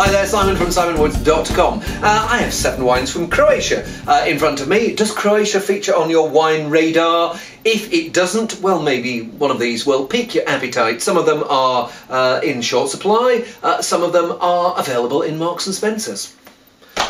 Hi there, Simon from simonwoods.com. Uh, I have seven wines from Croatia uh, in front of me. Does Croatia feature on your wine radar? If it doesn't, well, maybe one of these will pique your appetite. Some of them are uh, in short supply, uh, some of them are available in Marks and Spencer's.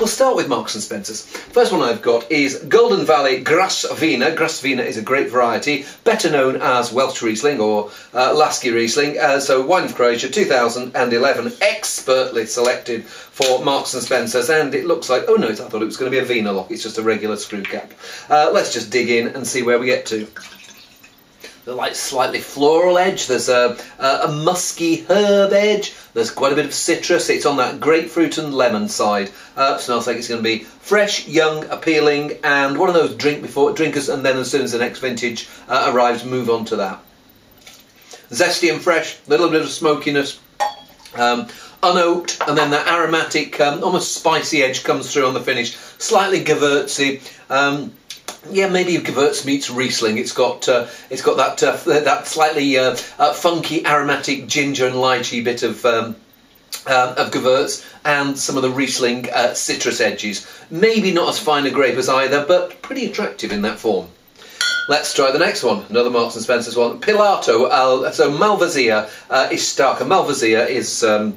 We'll start with Marks and Spencer's. First one I've got is Golden Valley Grasvina. Grasvina is a great variety, better known as Welschriesling or uh, Laski Riesling. Uh, so wine of Croatia, 2011, expertly selected for Marks and Spencer's, and it looks like oh no, I thought it was going to be a Vinolok. It's just a regular screw cap. Uh, let's just dig in and see where we get to the like slightly floral edge. There's a, a, a, musky herb edge. There's quite a bit of citrus. It's on that grapefruit and lemon side. Uh, smells like it's going to be fresh, young, appealing, and one of those drink before drinkers. And then as soon as the next vintage uh, arrives, move on to that. Zesty and fresh, little bit of smokiness. Um, unoaked, and then that aromatic, um, almost spicy edge comes through on the finish. Slightly gewürzy. Um, yeah, maybe Gewurz meets Riesling. It's got uh, it's got that uh, that slightly uh, uh, funky aromatic ginger and lychee bit of. Um, um, of Gewurz and some of the Riesling uh, citrus edges. Maybe not as fine a grape as either, but pretty attractive in that form. Let's try the next one, another Marks and Spencer's one. Pilato, uh, so Malvasia uh, Istarska. Malvasia is um,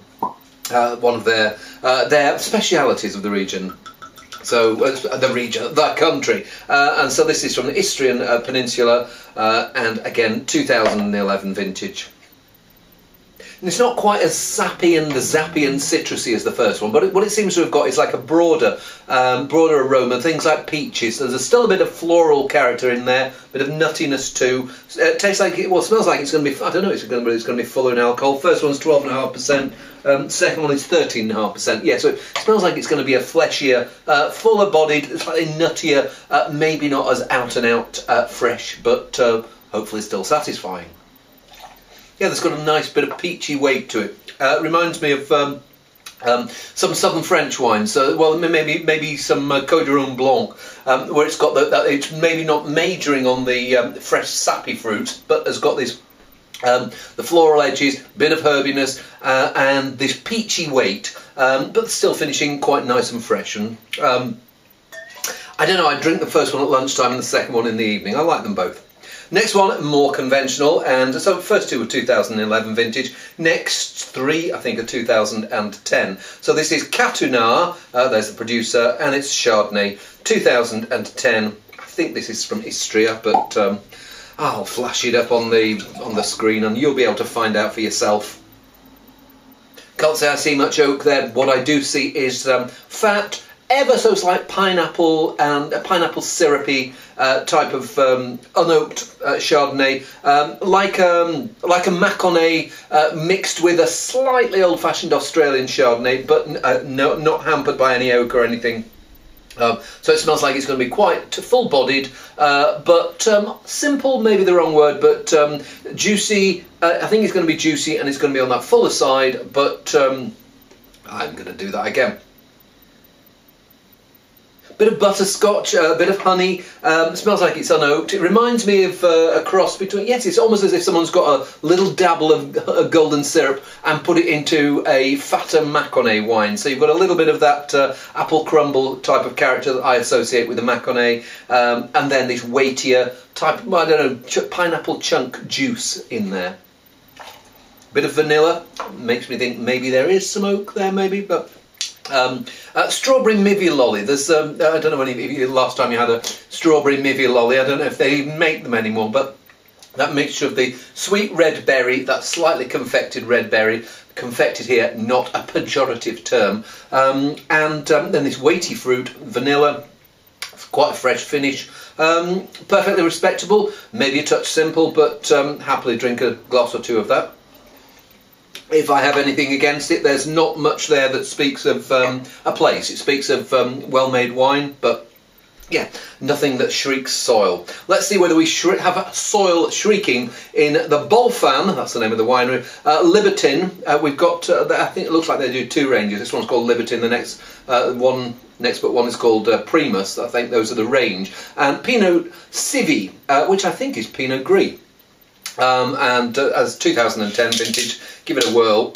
uh, one of their uh, their specialities of the region. So uh, the region, the country, uh, and so this is from the Istrian uh, Peninsula, uh, and again 2011 vintage. And it's not quite as sappy and zappy and citrusy as the first one, but it, what it seems to have got is like a broader, um, broader aroma. Things like peaches. There's a still a bit of floral character in there, a bit of nuttiness too. It tastes like it. Well, smells like it's going to be. I don't know. It's going to be. It's going to be fuller in alcohol. First one's twelve and a half percent. Um, second one is thirteen and a half percent. Yeah, so it smells like it's going to be a fleshier, uh, fuller-bodied, slightly nuttier. Uh, maybe not as out and out uh, fresh, but uh, hopefully still satisfying. Yeah, there's got a nice bit of peachy weight to it. Uh, reminds me of um, um, some southern French wines. Well, maybe maybe some uh, du Blanc, um, where it's got that. It's maybe not majoring on the um, fresh sappy fruit, but has got this. Um, the floral edges, bit of herbiness, uh, and this peachy weight, um, but still finishing quite nice and fresh. And um, I don't know. I drink the first one at lunchtime and the second one in the evening. I like them both. Next one, more conventional, and so first two were 2011 vintage. Next three, I think, are 2010. So this is Katunar, uh, there's the producer, and it's Chardonnay, 2010. I think this is from Istria, but um, I'll flash it up on the on the screen, and you'll be able to find out for yourself. Can't say I see much oak there. What I do see is um, fat ever so slight pineapple and a pineapple syrupy uh, type of um, unoaked uh, Chardonnay, um, like um, like a Mâconnais uh, mixed with a slightly old-fashioned Australian Chardonnay, but uh, no, not hampered by any oak or anything. Um, so it smells like it's going to be quite full-bodied, uh, but um, simple, maybe the wrong word, but um, juicy. Uh, I think it's going to be juicy and it's going to be on that fuller side, but I'm going to do that again bit of butterscotch, a bit of honey. Um, smells like it's unoaked. It reminds me of uh, a cross between. Yes, it's almost as if someone's got a little dabble of golden syrup and put it into a fatter Mâconnais wine. So you've got a little bit of that uh, apple crumble type of character that I associate with the Mâconnais, um, and then this weightier type. I don't know, ch pineapple chunk juice in there. Bit of vanilla makes me think maybe there is some oak there, maybe, but um, uh, strawberry Mivvi lolly. There's um, I don't know when you, last time you had a strawberry Mivvi lolly. I don't know if they even make them anymore, but that mixture of the sweet red berry, that slightly confected red berry, confected here, not a pejorative term, um, and um, then this weighty fruit, vanilla, quite a fresh finish. Um, perfectly respectable, maybe a touch simple, but um, happily drink a glass or two of that if I have anything against it, there's not much there that speaks of um, a place. It speaks of um, well-made wine, but yeah, nothing that shrieks soil. Let's see whether we have soil shrieking in the Bolfan, that's the name of the winery, uh, Libertin. Uh, we've got, uh, I think it looks like they do two ranges. This one's called Libertin, the next uh, one, next but one is called uh, Primus. I think those are the range. And Pinot Sivi, uh, which I think is Pinot Gris. Um, and uh, as 2010 vintage, give it a whirl.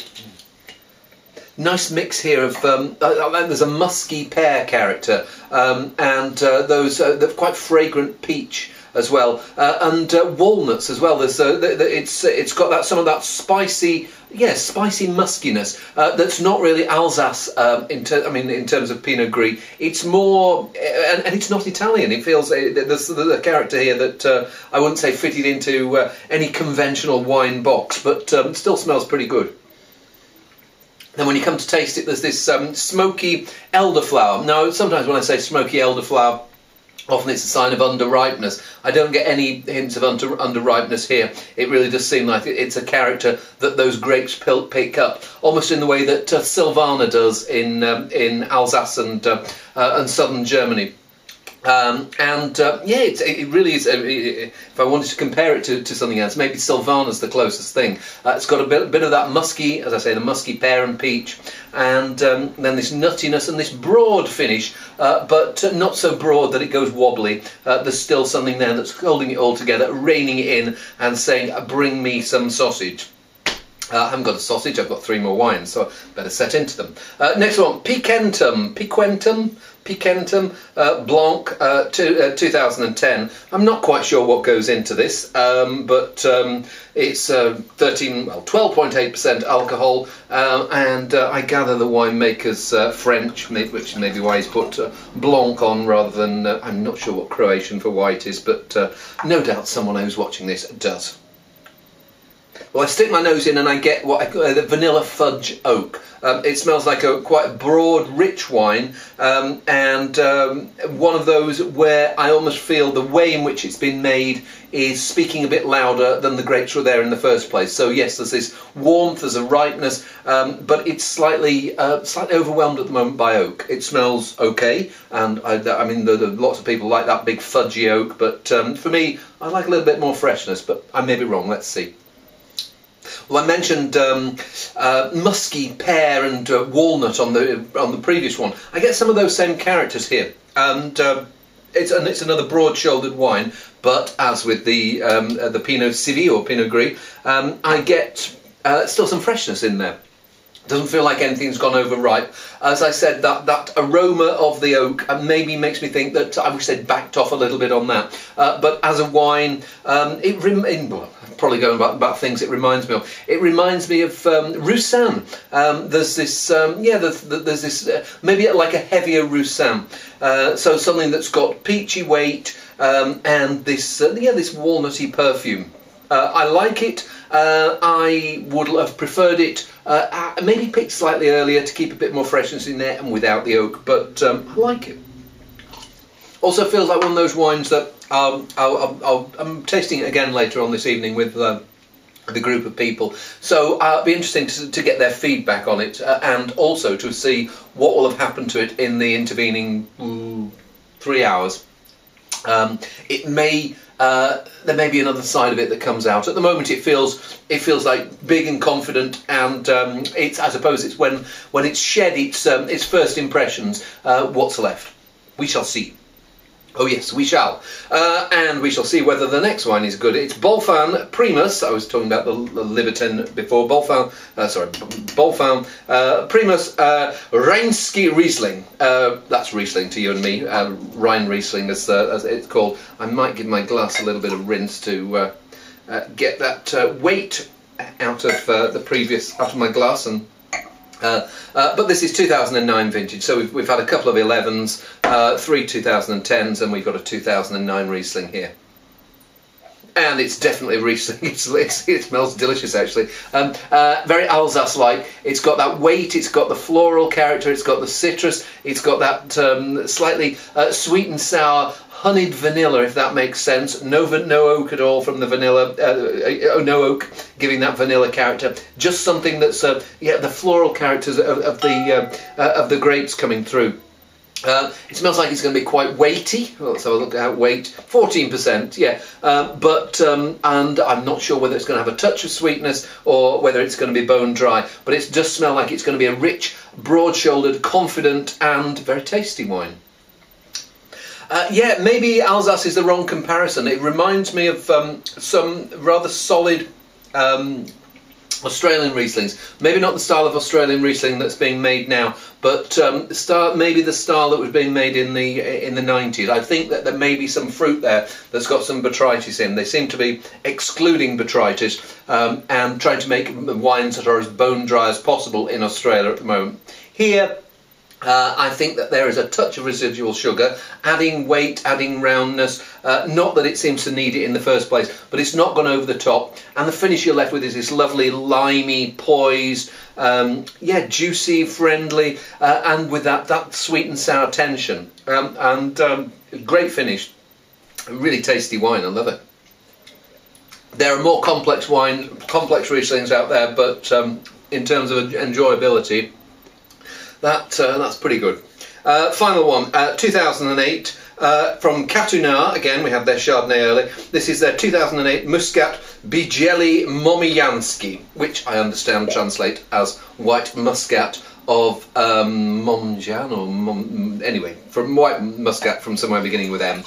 nice mix here of um, uh, uh, there's a musky pear character um, and uh, those uh, quite fragrant peach as well, uh, and uh, walnuts as well. There's uh, the, the, it's it's got that some of that spicy, yes, yeah, spicy muskiness uh, that's not really Alsace. Um, in ter- I mean, in terms of Pinot Gris, it's more, and, and it's not Italian. It feels there's, there's a character here that I wouldn't say fitted into any conventional wine box, but um, still smells pretty good. Then when you come to taste it, there's this um, smoky elderflower. Now, sometimes when I say smoky elderflower, often it's a sign of underripeness. I don't get any hints of under, underripeness here. It really does seem like it's a character that those grapes pick up, almost in the way that uh, Silvaner does in um, in Alsace and uh, uh, and southern Germany. Um, and uh, yeah, it, it, really is. Uh, if I wanted to compare it to, to something else, maybe Silvaner's the closest thing. Uh, it's got a bit, bit, of that musky, as I say, the musky pear and peach, and um, then this nuttiness and this broad finish, uh, but not so broad that it goes wobbly. Uh, there's still something there that's holding it all together, reining it in, and saying, "Bring me some sausage." Uh, I haven't got a sausage, I've got three more wines, so better set into them. Uh, next one, Piquentum. Piquentum? Piquentum uh, Blanc uh, to, uh, 2010. I'm not quite sure what goes into this, um, but um, it's uh, 13, well, 12.8% alcohol, and I gather the winemaker's French, which may be why he's put Blanc on rather than, I'm not sure what Croatian for white is, but no doubt someone who's watching this does. Well, I stick my nose in and I get what I call uh, the vanilla fudge oak. Um, it smells like a quite broad, rich wine, um, and um, one of those where I almost feel the way in which it's been made is speaking a bit louder than the grapes were there in the first place. So yes, there's this warmth, there's a ripeness, um, but it's slightly uh, slightly overwhelmed at the moment by oak. It smells okay, and I, I mean, there, there, lots of people like that big fudgy oak, but um, for me, I like a little bit more freshness. But I may be wrong. Let's see. Well, I mentioned um, uh, musky pear and uh, walnut on the on the previous one. I get some of those same characters here, and uh, it's and it's another broad-shouldered wine. But as with the um, uh, the Pinot Sivi or Pinot Gris, um, I get uh, still some freshness in there. Doesn't feel like anything's gone over ripe. As I said, that, that aroma of the oak uh, maybe makes me think that I wish they'd backed off a little bit on that. Uh, but as a wine, um, it well, probably going about, about things it reminds me of. It reminds me of um, Roussanne. Um, there's this, um, yeah, there's, there's this, uh, maybe like a heavier Roussanne. Uh, so something that's got peachy weight um, and this, uh, yeah, this walnutty perfume. Uh, I like it. Uh, I would have preferred it uh, maybe picked slightly earlier to keep a bit more freshness in there and without the oak, but um, I like it. Also feels like one of those wines that um, i am tasting it again later on this evening with uh, the group of people. So uh, it'll be interesting to, to, get their feedback on it uh, and also to see what will have happened to it in the intervening ooh, three hours. Um, it may uh, there may be another side of it that comes out. At the moment, it feels it feels like big and confident, and um, it's I suppose it's when when it's shed its um, its first impressions. Uh, what's left? We shall see. Oh yes, we shall. Uh, and we shall see whether the next wine is good. It's Bolfan Primus. I was talking about the, the Libertin before. Bolfan, uh, sorry, Bolfan uh, Primus uh, Rajnski Riesling. Uh, that's Riesling to you and me. Uh, Rhine Riesling, as, uh, as it's called. I might give my glass a little bit of rinse to get that weight out of the previous, out of my glass and uh, uh, but this is 2009 vintage, so we've, we've had a couple of 11s, uh, three 2010s, and we've got a 2009 Riesling here. And it's definitely Riesling. It's, it's, it smells delicious, actually. Um, uh, very Alsace-like. It's got that weight. It's got the floral character. It's got the citrus. It's got that um, slightly uh, sweet and sour honeyed vanilla, if that makes sense. No, no oak at all from the vanilla. Uh, uh, no oak giving that vanilla character. Just something that's uh, yeah the floral characters of, of the uh, uh of the grapes coming through. Uh, it smells like it's going to be quite weighty. Let's have a look at weight. 14%, yeah. Uh, but, um, and I'm not sure whether it's going to have a touch of sweetness or whether it's going to be bone dry. But it does smell like it's going to be a rich, broad shouldered, confident, and very tasty wine. Uh, yeah, maybe Alsace is the wrong comparison. It reminds me of um, some rather solid um, Australian Rieslings. Maybe not the style of Australian Riesling that's being made now, but um, style, maybe the style that was being made in the in the 90s. I think that there may be some fruit there that's got some botrytis in. They seem to be excluding botrytis um, and trying to make wines that are as bone dry as possible in Australia at the moment. Here, uh, I think that there is a touch of residual sugar, adding weight, adding roundness. Uh, not that it seems to need it in the first place, but it's not gone over the top. And the finish you're left with is this lovely limey, poised, um, yeah, juicy, friendly, uh, and with that, that sweet and sour tension. Um, and um, great finish. Really tasty wine. I love it. There are more complex wine, complex Rieslings out there, but um, in terms of enjoyability, that uh, that's pretty good. Uh, final one, uh, 2008 uh, from Katunar. Again, we have their Chardonnay early. This is their 2008 Muscat Bijeli Momjanski, which I understand translate as white muscat of um, Momjan or anyway, from white muscat from somewhere beginning with M.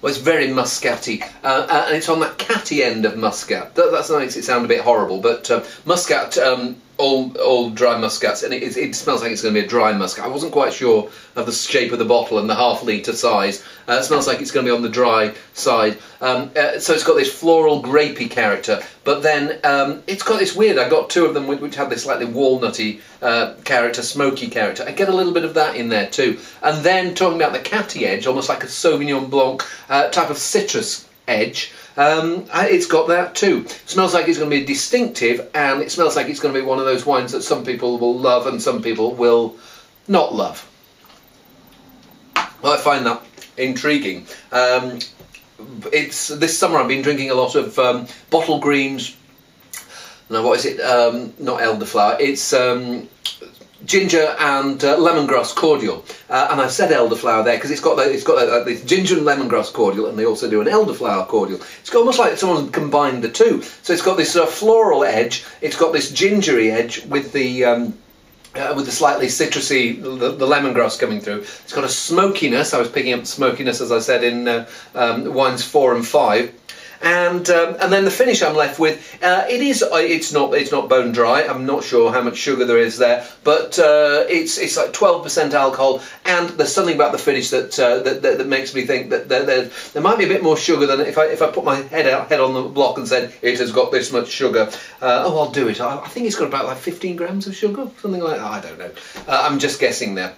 Well, it's very muscatty, uh, uh, and it's on that catty end of muscat. That, that makes it sound a bit horrible, but uh, muscat um, old old dry muscats, and it, it, smells like it's going to be a dry muscat. I wasn't quite sure of the shape of the bottle and the half litre size. Uh, it smells like it's going to be on the dry side. Um, uh, so it's got this floral grapey character, but then um, it's got this weird. I got two of them which had this slightly walnutty uh, character, smoky character. I get a little bit of that in there too. And then talking about the catty edge, almost like a Sauvignon Blanc uh, type of citrus edge. Um, it's got that too. It smells like it's going to be distinctive, and it smells like it's going to be one of those wines that some people will love and some people will not love. Well, I find that intriguing. Um, it's this summer I've been drinking a lot of um, bottle greens. Now, what is it? Um, not elderflower. It's um, ginger and uh, lemongrass cordial. Uh, and I've said elderflower there because it's got it's got this ginger and lemongrass cordial, and they also do an elderflower cordial. It's almost like someone combined the two. So it's got this uh, floral edge, it's got this gingery edge with the um, uh, with the slightly citrusy, the, the, lemongrass coming through. It's got a smokiness. I was picking up smokiness, as I said, in uh, um, wines four and five and um, and then the finish I'm left with. Uh, it is uh, it's not it's not bone dry. I'm not sure how much sugar there is there, but uh, it's it's like 12% alcohol, and there's something about the finish that uh, that, that, that, makes me think that there, there, there, might be a bit more sugar than if I if I put my head out head on the block and said it has got this much sugar. Uh, oh, I'll do it. I, I, think it's got about like 15 grams of sugar, something like that. I don't know. Uh, I'm just guessing there.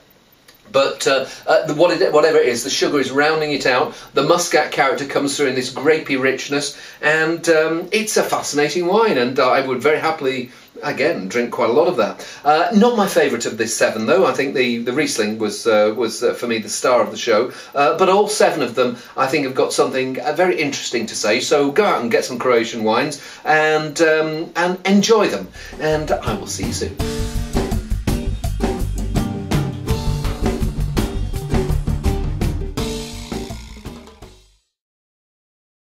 But uh, uh, what it, whatever it is, the sugar is rounding it out. The muscat character comes through in this grapey richness, and um, it's a fascinating wine. And uh, I would very happily, again, drink quite a lot of that. Uh, not my favourite of this seven, though. I think the, the Riesling was uh, was uh, for me the star of the show. but all seven of them, I think, have got something very interesting to say. So go out and get some Croatian wines and um, and enjoy them. And I will see you soon.